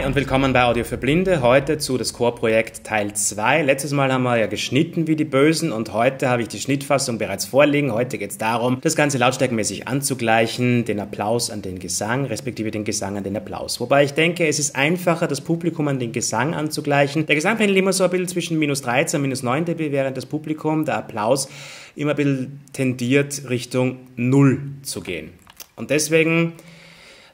Hi und willkommen bei Audio für Blinde. Heute zu das Chorprojekt Teil 2. Letztes Mal haben wir ja geschnitten wie die Bösen und heute habe ich die Schnittfassung bereits vorliegen. Heute geht es darum, das Ganze lautstärkenmäßig anzugleichen, den Applaus an den Gesang, respektive den Gesang an den Applaus. Wobei ich denke, es ist einfacher, das Publikum an den Gesang anzugleichen. Der Gesang pendelt immer so ein bisschen zwischen minus 13 und minus 9 dB, während das Publikum, der Applaus, immer ein bisschen tendiert Richtung 0 zu gehen. Und deswegen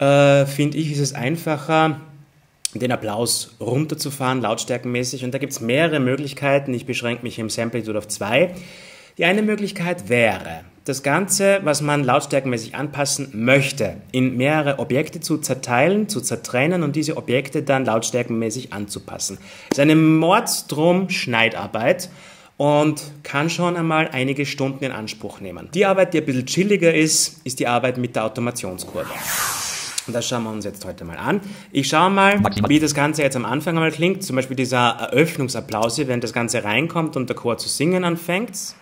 äh, finde ich, ist es einfacher, den Applaus runterzufahren, lautstärkenmäßig. Und da gibt es mehrere Möglichkeiten. Ich beschränke mich im Samplitude auf zwei. Die eine Möglichkeit wäre, das Ganze, was man lautstärkenmäßig anpassen möchte, in mehrere Objekte zu zerteilen, zu zertrennen und diese Objekte dann lautstärkenmäßig anzupassen. Das ist eine Mordstrom-Schneidarbeit und kann schon einmal einige Stunden in Anspruch nehmen. Die Arbeit, die ein bisschen chilliger ist, ist die Arbeit mit der Automationskurve. Und das schauen wir uns jetzt heute mal an. Ich schaue mal, wie das Ganze jetzt am Anfang einmal klingt. Zum Beispiel dieser Eröffnungsapplaus hier, wenn das Ganze reinkommt und der Chor zu singen anfängt.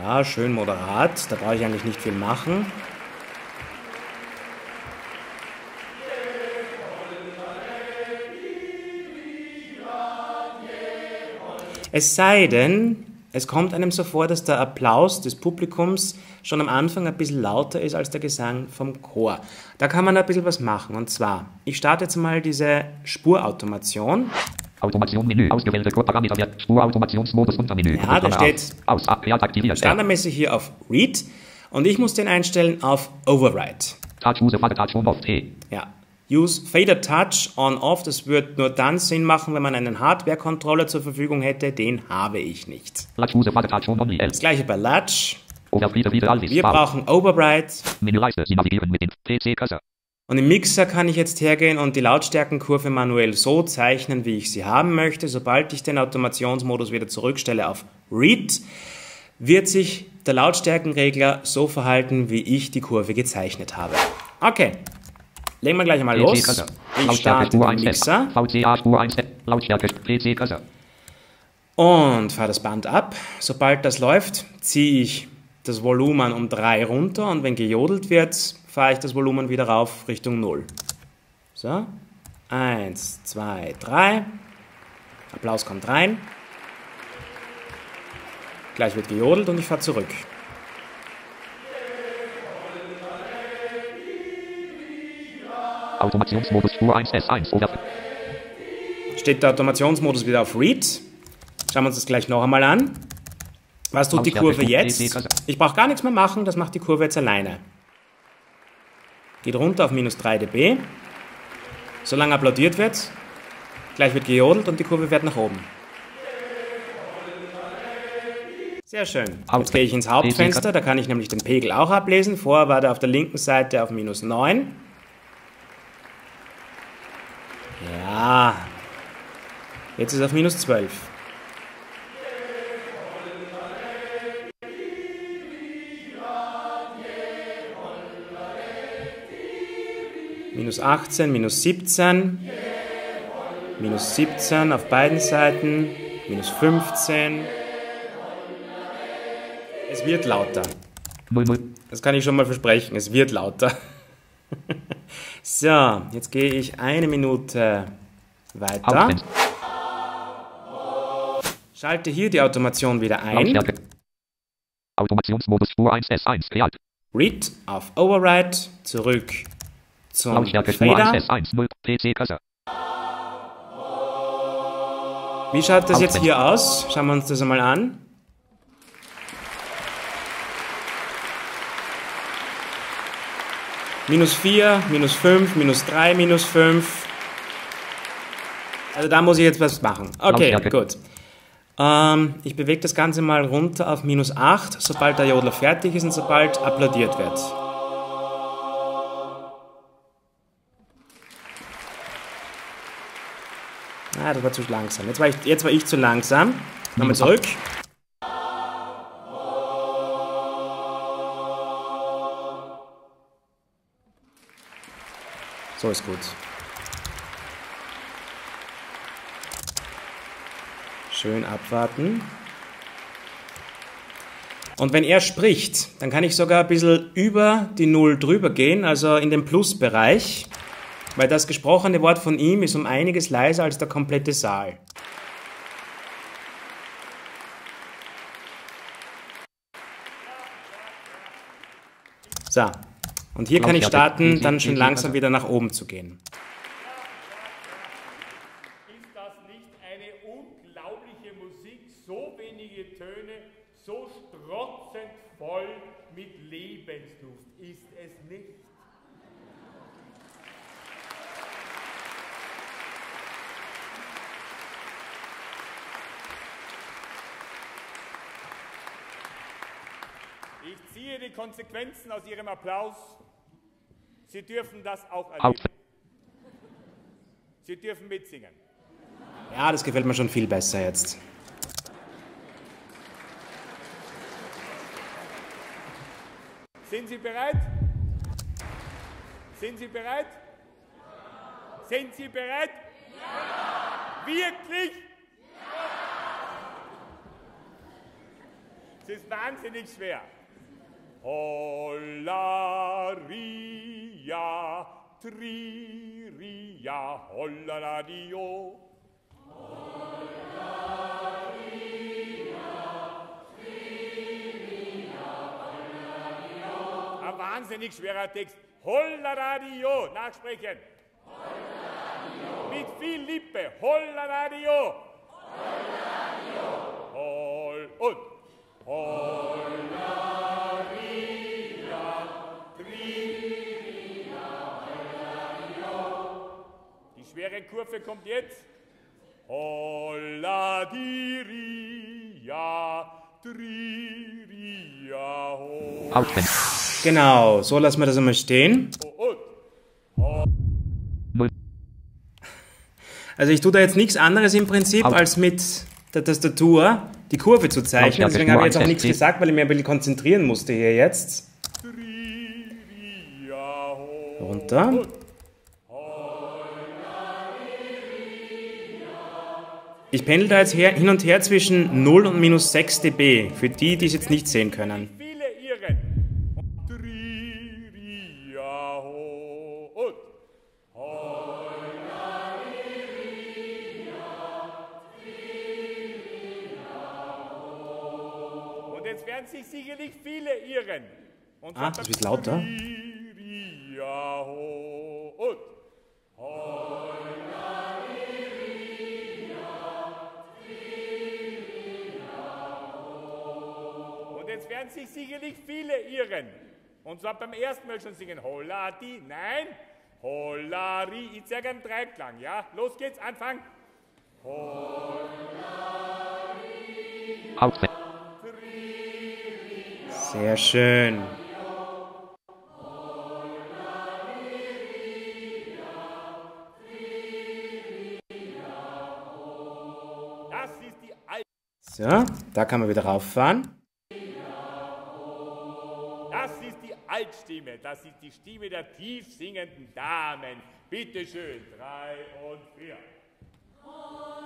Ja, schön moderat. Da brauche ich eigentlich nicht viel machen. Es sei denn, es kommt einem so vor, dass der Applaus des Publikums schon am Anfang ein bisschen lauter ist als der Gesang vom Chor. Da kann man ein bisschen was machen. Und zwar, ich starte jetzt mal diese Spurautomation. Automation Menü, ausgewählte Chorparameter, Spurautomationsmodus Untermenü. Ja, der steht aus, aktiviert. standardmäßig hier auf Read und ich muss den einstellen auf Override. T. Ja, Use Fader Touch on Off, das wird nur dann Sinn machen, wenn man einen Hardware-Controller zur Verfügung hätte. Den habe ich nicht. Das gleiche bei Latch. Wir brauchen PC-Cursor. Und im Mixer kann ich jetzt hergehen und die Lautstärkenkurve manuell so zeichnen, wie ich sie haben möchte. Sobald ich den Automationsmodus wieder zurückstelle auf Read, wird sich der Lautstärkenregler so verhalten, wie ich die Kurve gezeichnet habe. Okay, Legen wir gleich mal los. Ich starte den Mixer. Und fahre das Band ab. Sobald das läuft, ziehe ich das Volumen um 3 runter und wenn gejodelt wird, fahre ich das Volumen wieder rauf Richtung 0. So, 1, 2, 3. Applaus kommt rein. Gleich wird gejodelt und ich fahre zurück. Automationsmodus Spur 1 S1 oder Steht der Automationsmodus wieder auf Read. Schauen wir uns das gleich noch einmal an. Was tut die Kurve jetzt? Ich brauche gar nichts mehr machen, das macht die Kurve jetzt alleine. Geht runter auf minus 3 dB. Solange applaudiert wird, gleich wird gejodelt und die Kurve fährt nach oben. Sehr schön. Jetzt gehe ich ins Hauptfenster, da kann ich nämlich den Pegel auch ablesen. Vorher war der auf der linken Seite auf minus 9. Ja. Jetzt ist es auf minus 12. Minus 18, minus 17. Minus 17 auf beiden Seiten. Minus 15. Es wird lauter. Das kann ich schon mal versprechen. Es wird lauter. So, jetzt gehe ich eine Minute weiter. Schalte hier die Automation wieder ein. Automationsmodus Spur 1 S1 Real. Read auf Override zurück zum Lautstärke Spur 1 S1 0 PC Cursor. Wie schaut das jetzt hier aus? Schauen wir uns das einmal an. Minus 4, minus 5, minus 3, minus 5. Also da muss ich jetzt was machen. Okay, gut. Ähm, ich bewege das Ganze mal runter auf minus 8, sobald der Jodler fertig ist und sobald applaudiert wird. Ah, das war zu langsam. Jetzt war ich, jetzt war ich zu langsam. Nochmal zurück. So ist gut. Schön abwarten. Und wenn er spricht, dann kann ich sogar ein bisschen über die Null drüber gehen, also in den Plusbereich. Weil das gesprochene Wort von ihm ist um einiges leiser als der komplette Saal. So, und hier kann ich starten, dann schon langsam wieder nach oben zu gehen. Ist das nicht eine unglaubliche Musik? So wenige Töne, so strotzend voll mit Lebensluft. Ist es nicht? Ich ziehe die Konsequenzen aus Ihrem Applaus. Sie dürfen das auch erleben. Sie dürfen mitsingen. Ja, das gefällt mir schon viel besser jetzt. Sind Sie bereit? Sind Sie bereit? Sind Sie bereit? Ja! Wirklich? Ja! Es ist wahnsinnig schwer. Hollaria, triria, hollaradio. Ein wahnsinnig schwerer Text. Hollaradio, nachsprechen. Mit viel Lippe. Hollaradio. Holl und. Hollaria, Kurve kommt jetzt. Holladiria, triria, ho. Auswendig. Genau, so lassen wir das einmal stehen. Und. Null. Also ich tue da jetzt nichts anderes im Prinzip, als mit der Tastatur die Kurve zu zeichnen. Deswegen habe ich jetzt auch nichts 1, gesagt, weil ich mich ein bisschen konzentrieren musste hier jetzt. Triria. Runter. Ich pendel da jetzt her, hin und her zwischen 0 und minus 6 dB, für die, die es jetzt nicht sehen können. Und jetzt werden sich sicherlich viele irren. Ah, das wird lauter. Sich sicherlich viele irren. Und zwar beim ersten Mal schon singen Holladi. Nein, Hollari. Ich zeige einen Dreiklang, ja? Los geht's, Anfang. Auswendig. Sehr schön. Das ist die Al So, da kann man wieder rauffahren. Altstimme. Das ist die Stimme der tief singenden Damen. Bitte schön. Drei und vier.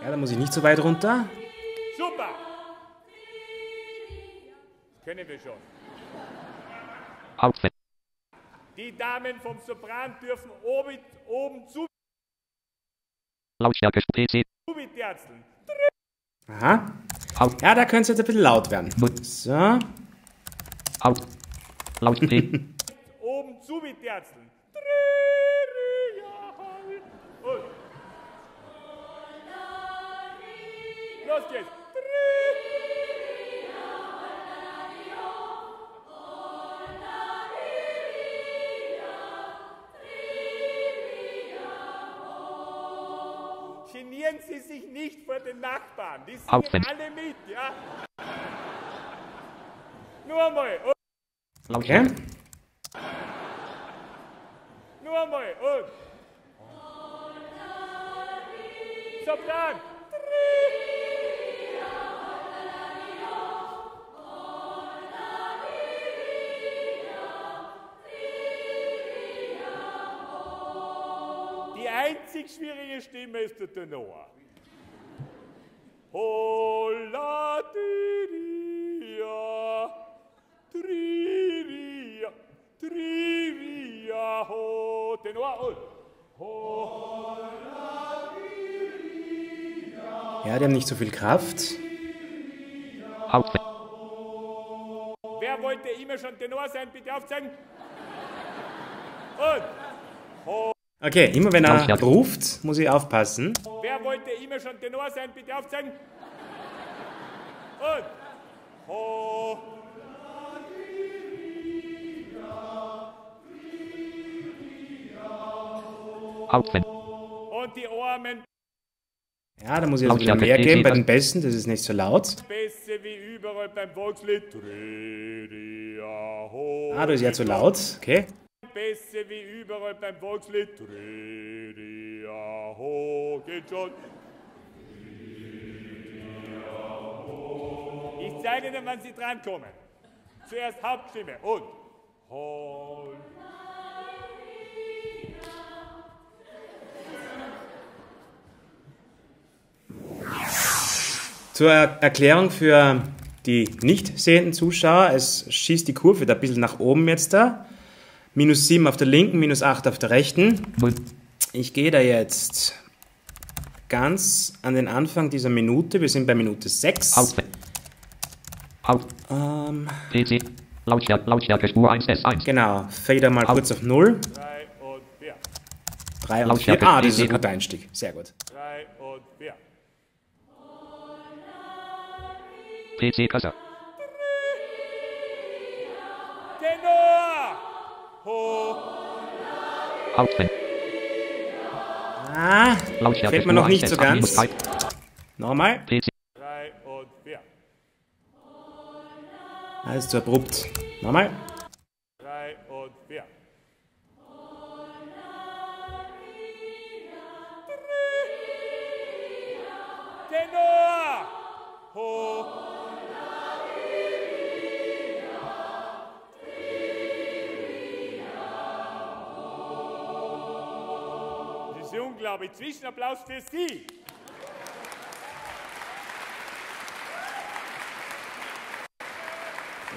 Ja, da muss ich nicht so weit runter. Super. Das können wir schon. Die Damen vom Sopran dürfen oben, oben zu Lautstärke PC. Aha. Ja, da könnte es jetzt ein bisschen laut werden. So. Out. Laut P. Oben zubiterzeln. Und. Los geht's. Genieren Sie sich nicht vor den Nachbarn. Die Aufwendig. alle mit, ja? Nur einmal. Und, Okay. Die einzig schwierige Stimme ist der Tenor. Holla Ja, die haben nicht so viel Kraft. Hauptfeld. Wer wollte immer schon Tenor sein? Bitte aufzeigen. Und Okay, immer wenn er ruft, muss ich aufpassen. wer wollte immer schon Tenor sein? Bitte aufzeigen. Und Ho. Hauptfeld. Und die Armen Ja, da muss ich jetzt bisschen Lautstärke, mehr geben bei den Besten, das ist nicht so laut. Bässe wie überall beim Volkslied. Ah, das ist ja zu laut. Okay. Bässe wie überall beim Volkslied. Geht schon. Ich zeige Ihnen, wann Sie drankommen. Zuerst Hauptstimme und Zur Erklärung für die nicht sehenden Zuschauer, es schießt die Kurve da ein bisschen nach oben jetzt da. Minus 7 auf der linken, minus 8 auf der rechten. Ich gehe da jetzt ganz an den Anfang dieser Minute. Wir sind bei Minute 6. Aus. Aus. Ähm. PC. Lautstärke, Lautstärke Spur 1 S1. Genau, fader mal Out. kurz auf 0. 3 und 4. Ah, das ist ein guter Einstieg. Sehr gut. 3 und 4. PC-Kasse. Hauptfenster. Ah, Lautstärke fällt mir noch nicht so ganz. Nochmal. PC. Drei und vier. Alles zu abrupt. Nochmal. Ist unglaublich. Zwischenapplaus für Sie.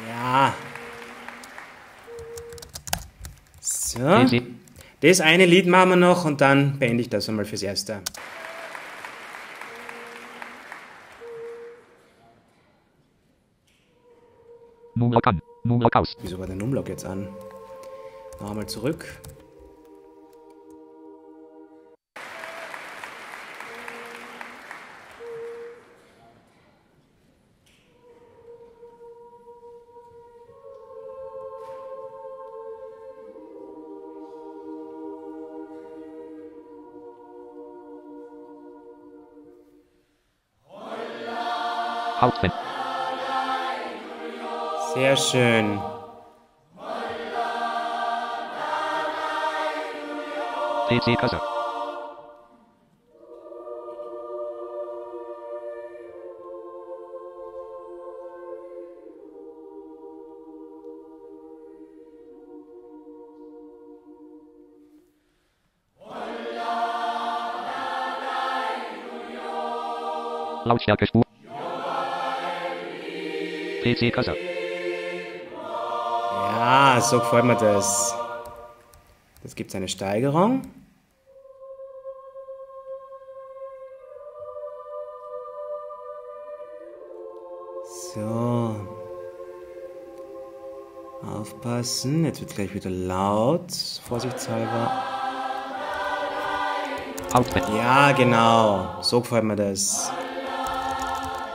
Ja. So. Das eine Lied machen wir noch und dann beende ich das einmal fürs Erste. Numlock an. Numlock aus. Wieso war der Numlock jetzt an? Nochmal zurück. Hauptfeld. Sehr schön. Lautstärke Spur. PC Kasse. Ja, so gefällt mir das. Das gibt eine Steigerung. So. Aufpassen, jetzt wird gleich wieder laut, vorsichtshalber. Ja, genau, so gefällt mir das.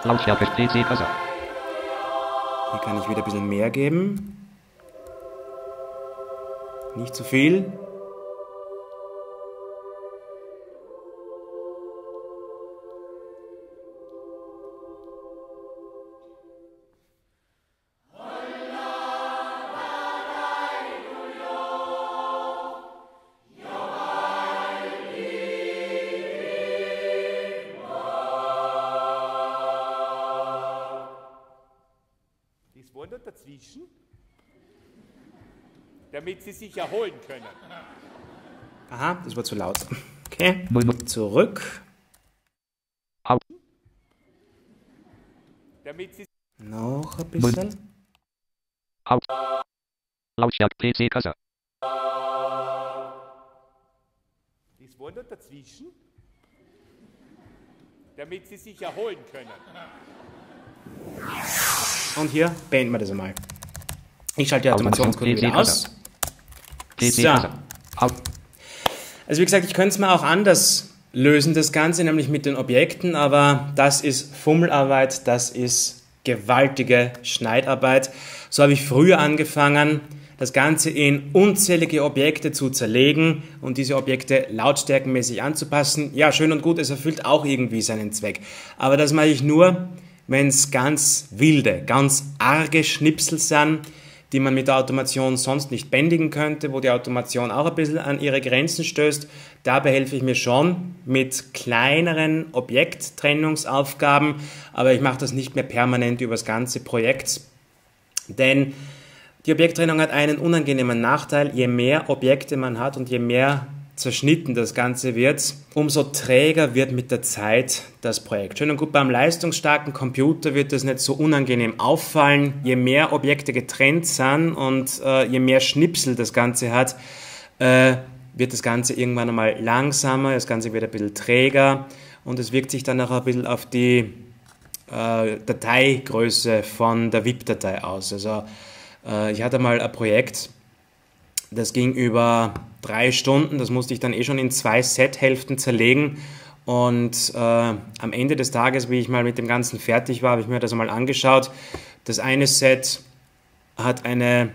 Lautstärke PC Kasse. Hier kann ich wieder ein bisschen mehr geben. Nicht zu viel. Damit Sie sich erholen können. Aha, das war zu laut. Okay, 00. zurück. Haupt. Damit Sie Noch ein bisschen. Lautstärke PC Kasse. Das war nur dazwischen, damit Sie sich erholen können. Und hier beenden wir das einmal. Ich schalte die Automationscode wieder aus. So. Also wie gesagt, ich könnte es mal auch anders lösen, das Ganze, nämlich mit den Objekten, aber das ist Fummelarbeit, das ist gewaltige Schneidarbeit. So habe ich früher angefangen, das Ganze in unzählige Objekte zu zerlegen und diese Objekte lautstärkenmäßig anzupassen. Ja, schön und gut, es erfüllt auch irgendwie seinen Zweck. Aber das mache ich nur, wenn es ganz wilde, ganz arge Schnipsel sind, die man mit der Automation sonst nicht bändigen könnte, wo die Automation auch ein bisschen an ihre Grenzen stößt. Dabei helfe ich mir schon mit kleineren Objekttrennungsaufgaben, aber ich mache das nicht mehr permanent über das ganze Projekt, denn die Objekttrennung hat einen unangenehmen Nachteil. Je mehr Objekte man hat und je mehr zerschnitten das Ganze wird, umso träger wird mit der Zeit das Projekt. Schön und gut, beim leistungsstarken Computer wird das nicht so unangenehm auffallen. Je mehr Objekte getrennt sind und äh, je mehr Schnipsel das Ganze hat, äh, wird das Ganze irgendwann einmal langsamer, das Ganze wird ein bisschen träger und es wirkt sich dann auch ein bisschen auf die äh, Dateigröße von der VIP-Datei aus. Also äh, ich hatte mal ein Projekt, das ging über drei Stunden, das musste ich dann eh schon in zwei Set-Hälften zerlegen. Und äh, am Ende des Tages, wie ich mal mit dem Ganzen fertig war, habe ich mir das einmal angeschaut. Das eine Set hat eine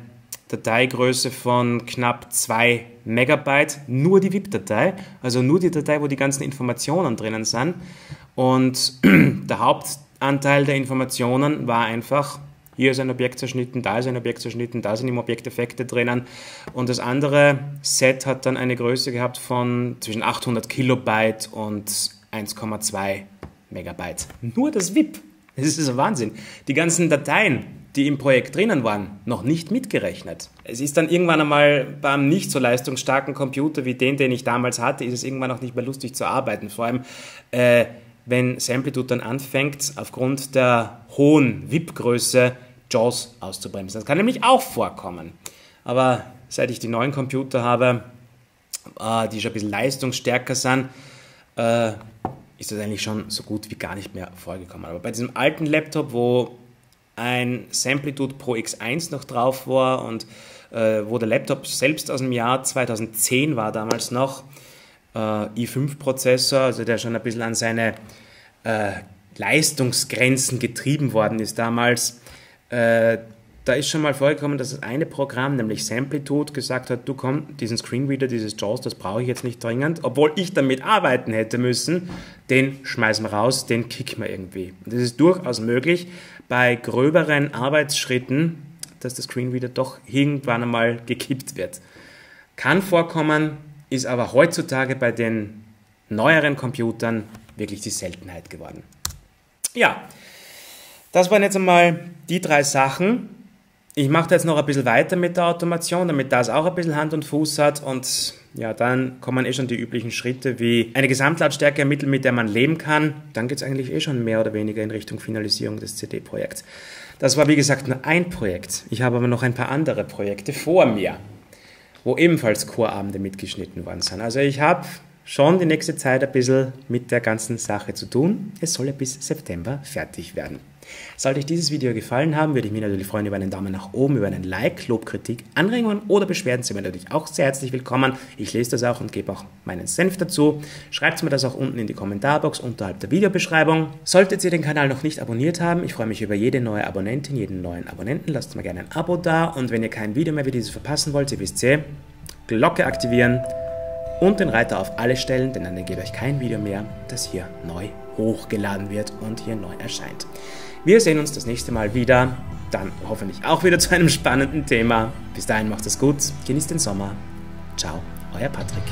Dateigröße von knapp 2 Megabyte, nur die VIP-Datei, also nur die Datei, wo die ganzen Informationen drinnen sind. Und der Hauptanteil der Informationen war einfach hier ist ein Objekt zerschnitten, da ist ein Objekt zerschnitten, da sind im Objekt Effekte drinnen. Und das andere Set hat dann eine Größe gehabt von zwischen 800 Kilobyte und 1,2 Megabyte. Nur das VIP. Das ist ein Wahnsinn. Die ganzen Dateien, die im Projekt drinnen waren, noch nicht mitgerechnet. Es ist dann irgendwann einmal beim nicht so leistungsstarken Computer wie den, den ich damals hatte, ist es irgendwann auch nicht mehr lustig zu arbeiten. Vor allem, äh, wenn Samplitude dann anfängt, aufgrund der hohen VIP-Größe JAWS auszubremsen. Das kann nämlich auch vorkommen. Aber seit ich die neuen Computer habe, äh, die schon ein bisschen leistungsstärker sind, äh, ist das eigentlich schon so gut wie gar nicht mehr vorgekommen. Aber bei diesem alten Laptop, wo ein Samplitude Pro X1 noch drauf war und äh, wo der Laptop selbst aus dem Jahr 2010 war damals noch, äh, i5-Prozessor, also der schon ein bisschen an seine äh, Leistungsgrenzen getrieben worden ist damals, äh, da ist schon mal vorgekommen, dass das eine Programm, nämlich Samplitude, gesagt hat, du komm, diesen Screenreader, dieses JAWS, das brauche ich jetzt nicht dringend, obwohl ich damit arbeiten hätte müssen, den schmeißen wir raus, den kicken wir irgendwie. Und das ist durchaus möglich bei gröberen Arbeitsschritten, dass der Screenreader doch irgendwann einmal gekippt wird. Kann vorkommen, ist aber heutzutage bei den neueren Computern wirklich die Seltenheit geworden. Ja, das waren jetzt einmal die drei Sachen. Ich mache jetzt noch ein bisschen weiter mit der Automation, damit das auch ein bisschen Hand und Fuß hat und ja, dann kommen eh schon die üblichen Schritte wie eine Gesamtlautstärke ermitteln, mit der man leben kann. Dann geht es eigentlich eh schon mehr oder weniger in Richtung Finalisierung des CD-Projekts. Das war wie gesagt nur ein Projekt. Ich habe aber noch ein paar andere Projekte vor mir, wo ebenfalls Chorabende mitgeschnitten worden sind. Also ich habe schon die nächste Zeit ein bisschen mit der ganzen Sache zu tun. Es soll bis September fertig werden. Sollte euch dieses Video gefallen haben, würde ich mich natürlich freuen über einen Daumen nach oben, über einen Like, Lob, Kritik, Anregungen oder Beschwerden sind mir natürlich auch sehr herzlich willkommen. Ich lese das auch und gebe auch meinen Senf dazu. Schreibt mir das auch unten in die Kommentarbox unterhalb der Videobeschreibung. Solltet ihr den Kanal noch nicht abonniert haben, ich freue mich über jede neue Abonnentin, jeden neuen Abonnenten. Lasst mir gerne ein Abo da und wenn ihr kein Video mehr wie dieses verpassen wollt, ihr wisst eh, Glocke aktivieren und den Reiter auf alle stellen, denn dann geht euch kein Video mehr, das hier neu hochgeladen wird und hier neu erscheint. Wir sehen uns das nächste Mal wieder, dann hoffentlich auch wieder zu einem spannenden Thema. Bis dahin macht es gut, genießt den Sommer. Ciao, euer Patrick.